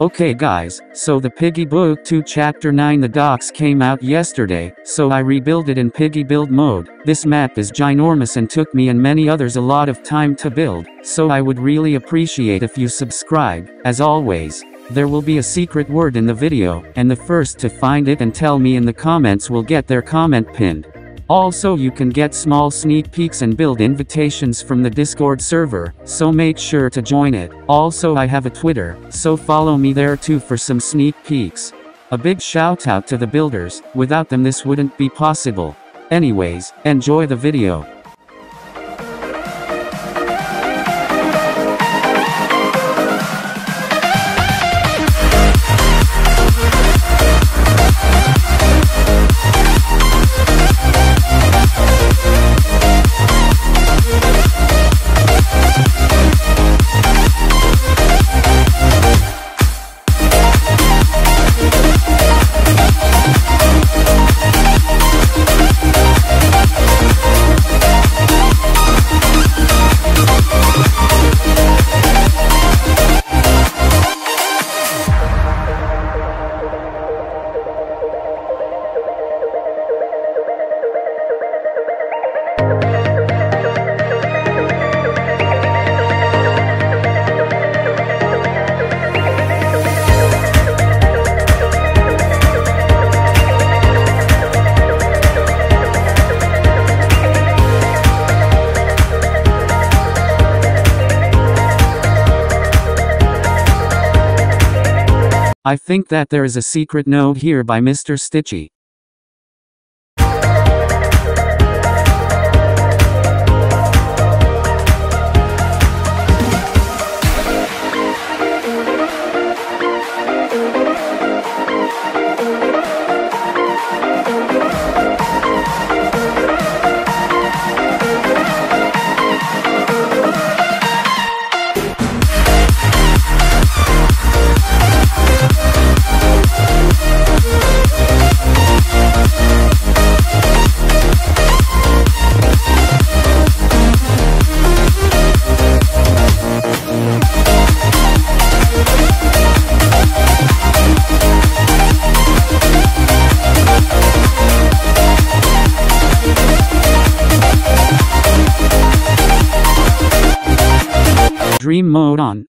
Okay guys, so the Piggy Book 2 Chapter 9 The docks came out yesterday, so I rebuilt it in Piggy build mode. This map is ginormous and took me and many others a lot of time to build, so I would really appreciate if you subscribe, as always. There will be a secret word in the video, and the first to find it and tell me in the comments will get their comment pinned. Also you can get small sneak peeks and build invitations from the Discord server, so make sure to join it. Also I have a Twitter, so follow me there too for some sneak peeks. A big shout out to the builders, without them this wouldn't be possible. Anyways, enjoy the video. I think that there is a secret note here by Mr. Stitchy. Dream mode on.